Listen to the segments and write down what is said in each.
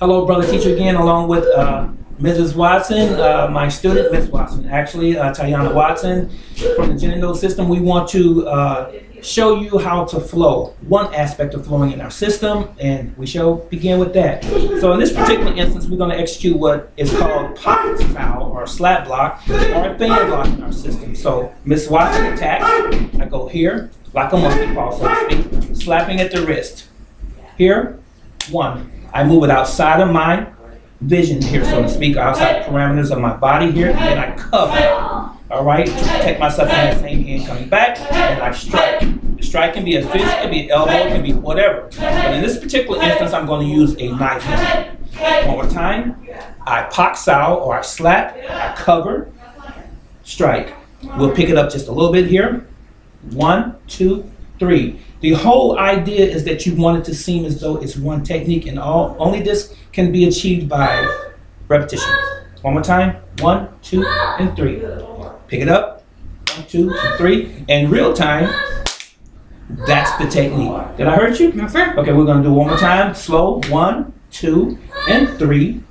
Hello, brother teacher again, along with uh, Mrs. Watson, uh, my student, Miss Watson, actually, uh, Tayana Watson from the Jinen-Do system. We want to uh, show you how to flow, one aspect of flowing in our system, and we shall begin with that. So in this particular instance, we're going to execute what is called pak sao or slap block or a fan block in our system. So Miss Watson attacks, I go here, like a monkey paw, so to speak, slapping at the wrist. Here, one. I move it outside of my vision here, so to speak, outside parameters of my body here, and then I cover. All right, to protect myself in that same hand coming back, and I strike. The strike can be a fist, can be an elbow, it can be whatever. But in this particular instance, I'm going to use a knife hand. One more time. I pak sao or I slap, I cover, strike. We'll pick it up just a little bit here. One, two, three. The whole idea is that you want it to seem as though it's one technique, and all only this can be achieved by repetition. One more time. One, two, and three. Pick it up. One, two, and three. And real time, that's the technique. Did I hurt you? No, sir. Okay, we're gonna do one more time. Slow. One, two, and three.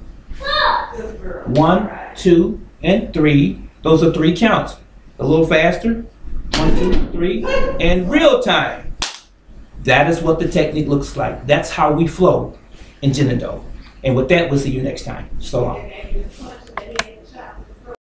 One, two, and three. Those are three counts. A little faster. One, two, three. And real time. That is what the technique looks like. That's how we flow in Jinen-Do. And with that, we'll see you next time. So long.